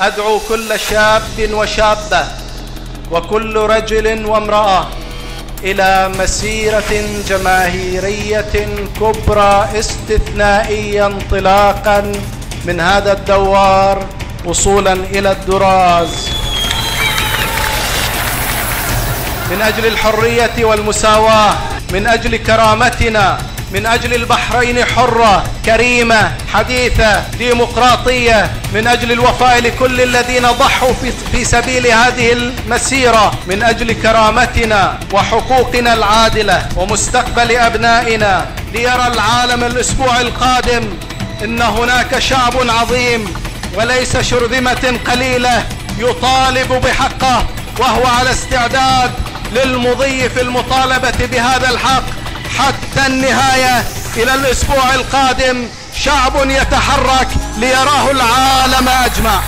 أدعو كل شاب وشابة وكل رجل وامرأة إلى مسيرة جماهيرية كبرى استثنائية انطلاقا من هذا الدوار وصولا إلى الدراز. من أجل الحرية والمساواة من أجل كرامتنا من أجل البحرين حرة كريمة حديثة ديمقراطية من أجل الوفاء لكل الذين ضحوا في, سبيل هذه المسيرة من أجل كرامتنا وحقوقنا العادلة ومستقبل أبنائنا ليرى العالم الأسبوع القادم إن هناك شعب عظيم وليس شرذمة قليلة يطالب بحقه وهو على استعداد للمضي في المطالبة بهذا الحق حتى النهاية إلى الأسبوع القادم. شعب يتحرك ليراه العالم أجمع.